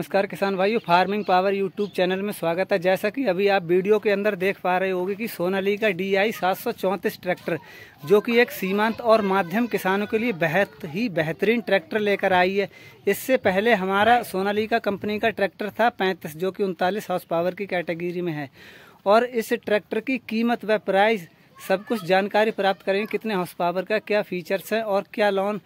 नमस्कार किसान भाइयों फ़ार्मिंग पावर यूट्यूब चैनल में स्वागत है। जैसा कि अभी आप वीडियो के अंदर देख पा रहे होंगे कि सोनाली का डी आई ट्रैक्टर जो कि एक सीमांत और माध्यम किसानों के लिए बेहद ही बेहतरीन ट्रैक्टर लेकर आई है। इससे पहले हमारा सोनाली का कंपनी का ट्रैक्टर था पैंतीस, जो कि उनतालीस हाउस पावर की कैटेगरी में है। और इस ट्रैक्टर की कीमत व प्राइस सब कुछ जानकारी प्राप्त करेंगे कितने हाउस पावर का, क्या फीचर्स है और क्या लोन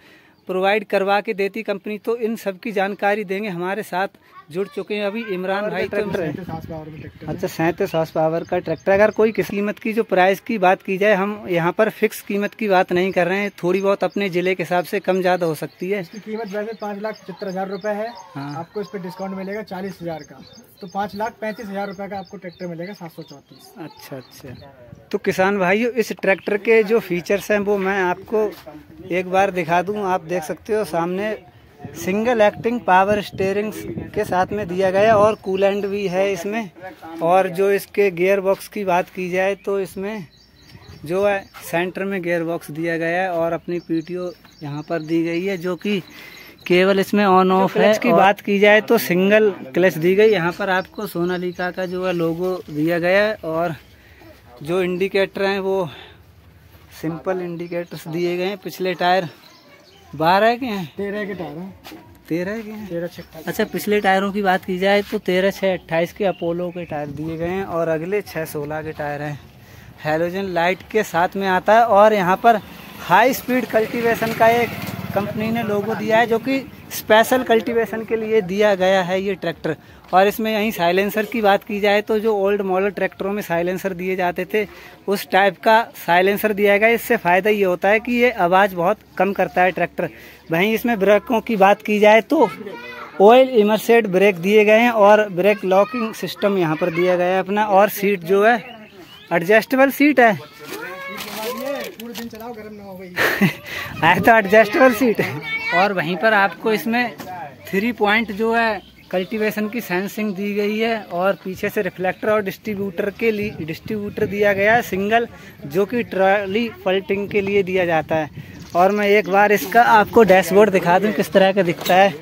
प्रोवाइड करवा के देती कंपनी तो इन सब की जानकारी देंगे हमारे साथ जुड़ चुके हैं अभी इमरान भाई ट्रैक्टर है। अच्छा सैंतीस हॉर्स पावर का ट्रैक्टर। अगर कोई किस कीमत की जो प्राइस की बात की जाए हम यहाँ पर फिक्स कीमत की बात नहीं कर रहे हैं। थोड़ी बहुत अपने ज़िले के हिसाब से कम ज़्यादा हो सकती है। इसकी कीमत वैसे पाँच लाख पचहत्तर हज़ार रूपए है। हाँ। आपको इस पे डिस्काउंट मिलेगा चालीस हज़ार का। तो पाँच लाख पैंतीस हज़ार रूपए का आपको ट्रैक्टर मिलेगा सात सौ चौतीस। अच्छा अच्छा। तो किसान भाइयों इस ट्रैक्टर के जो फीचर्स हैं वो मैं आपको एक बार दिखा दूँ। आप देख सकते हो सामने सिंगल एक्टिंग पावर स्टेयरिंग के साथ में दिया गया और कूलेंट भी है इसमें। और जो इसके गियर बॉक्स की बात की जाए तो इसमें जो है सेंटर में गियर बॉक्स दिया गया है और अपनी पीटीओ यहाँ पर दी गई है जो कि केवल इसमें ऑन ऑफ़ है। की बात की जाए तो सिंगल क्लच दी गई। यहाँ पर आपको सोनालिका का जो है लोगो दिया गया है और जो इंडिकेटर हैं वो सिंपल इंडिकेटर्स दिए गए हैं। पिछले टायर बारह के हैं तेरह के टायर हैं। तेरह के हैं? तेरह छः अच्छा पिछले टायरों की बात की जाए तो तेरह छः अट्ठाईस के अपोलो के टायर दिए गए हैं और अगले छः सोलह के टायर हैं। हेलोजन लाइट के साथ में आता है और यहाँ पर हाई स्पीड कल्टीवेशन का एक कंपनी ने लोगो दिया है जो कि स्पेशल कल्टीवेशन के लिए दिया गया है ये ट्रैक्टर और इसमें यहीं साइलेंसर की बात की जाए तो जो ओल्ड मॉडल ट्रैक्टरों में साइलेंसर दिए जाते थे, उस टाइप का साइलेंसर दिया गया। इससे फ़ायदा ये होता है कि ये आवाज़ बहुत कम करता है ट्रैक्टर वहीं इसमें ब्रेकों की बात की जाए तो ऑयल इमरसेड ब्रेक दिए गए हैं और ब्रेक लॉकिंग सिस्टम यहाँ पर दिया गया है अपना। और सीट जो है एडजस्टेबल सीट है। है तो एडजस्टेबल सीट है और वहीं पर आपको इसमें थ्री पॉइंट जो है कल्टीवेशन की सेंसिंग दी गई है और पीछे से रिफ्लेक्टर और डिस्ट्रीब्यूटर के लिए डिस्ट्रीब्यूटर दिया गया है सिंगल जो कि ट्रॉली पल्टिंग के लिए दिया जाता है। और मैं एक बार इसका आपको डैशबोर्ड दिखा दूँ, किस तरह का दिखता है।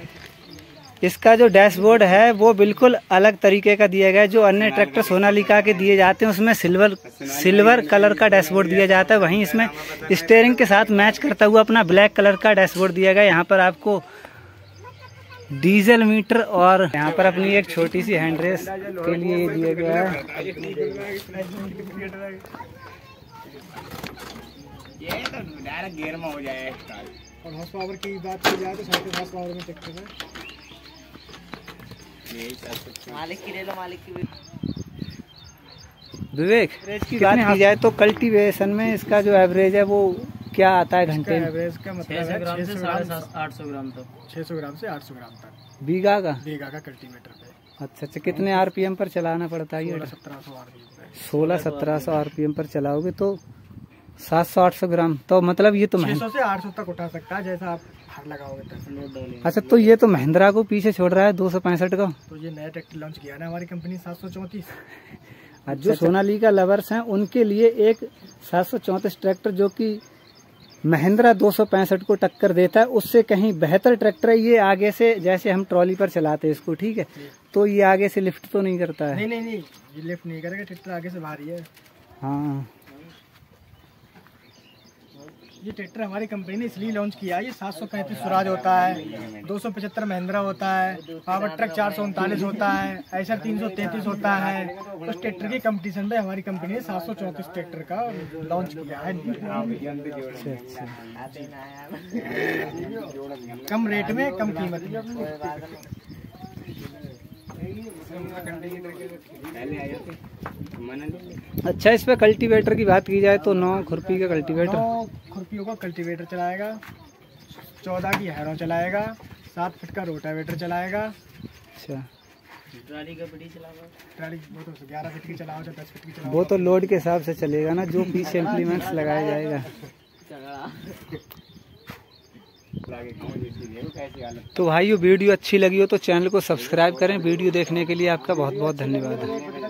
इसका जो डैशबोर्ड है वो बिल्कुल अलग तरीके का दिया गया है। जो अन्य ट्रैक्टर सोनालिका के दिए जाते हैं उसमें सिल्वर सिल्वर कलर का डैशबोर्ड दिया जाता है। वहीं इसमें स्टेयरिंग के साथ मैच करता हुआ अपना ब्लैक कलर का डैशबोर्ड दिया गया यहाँ पर आपको डीजल मीटर और यहाँ पर अपनी एक छोटी सी हैंड रेस के लिए दिया गया है। और हॉर्स पावर की बात की जाए तो हॉर्स पावर में ट्रैक्टर है। विवेक की बात की जाए तो कल्टीवेशन में इसका जो एवरेज है वो क्या आता है घंटे में? एवरेज का मतलब है ग्राम से सौ आठ सौ ग्राम तक। छः सौ ग्राम से आठ सौ ग्राम तक। बीघा का? बीघा का कल्टीवेटर पे। अच्छा अच्छा कितने आरपीएम पर चलाना पड़ता है सोलह सत्रह सौ पे। सोलह सत्रह सौ आरपीएम पर चलाओगे तो सात सौ आठ सौ ग्राम। तो मतलब ये तो सौ से आठ सौ तक उठा सकता है जैसा आप हार लगाओगे अच्छा तो ये तो महिंद्रा को पीछे छोड़ रहा है दो सौ पैंसठ का। तो ये नया ट्रैक्टर लॉन्च किया ना हमारी कंपनी सात सौ चौंतीस। जो सोनालीका लवर्स हैं उनके लिए एक सात सौ चौंतीस ट्रैक्टर जो कि महिंद्रा दो सौ पैंसठ को टक्कर देता है उससे कहीं बेहतर ट्रैक्टर है ये आगे से जैसे हम ट्रॉली पर चलाते हैं इसको ठीक है? तो ये आगे से लिफ्ट तो नहीं करता है? नहीं नहीं नहीं ये लिफ्ट नहीं करेगा ट्रैक्टर आगे से भारी है। हाँ। ये ट्रैक्टर हमारी कंपनी ने इसलिए लॉन्च किया, ये सात सौ पैंतीस स्वराज होता है, दो सौ पचहत्तर महिंद्रा होता है पावर ट्रक चार सौ उनतालीस होता है, ऐसा तीन सौ तैंतीस होता है। उस ट्रैक्टर के कंपटीशन में हमारी कंपनी ने सात सौ चौंतीस ट्रैक्टर का लॉन्च किया है। कम रेट में, कम कीमत में। अच्छा इस पे कल्टीवेटर की बात की जाए तो नौ खुरपी का कल्टीवेटर नौ खुरपियों का कल्टीवेटर चलाएगा चौदह की हैरो चलाएगा सात फीट का रोटावेटर चलाएगा। अच्छा। ट्राली का बड़ी ट्राली वो तो ग्यारह फीट की चलाओ दस फीट की चलाओ। वो तो लोड के हिसाब से चलेगा ना जो पीछे इम्प्लीमेंट्स लगाया जाएगा। तो भाइयों वीडियो अच्छी लगी हो तो चैनल को सब्सक्राइब करें। वीडियो देखने के लिए आपका बहुत बहुत धन्यवाद।